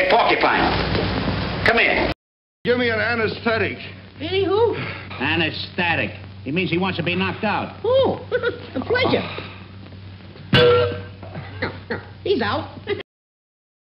Hey, Porcupine. Come here. Give me an anesthetic. Any who? Anesthetic. He means he wants to be knocked out. Oh, a pleasure. He's out.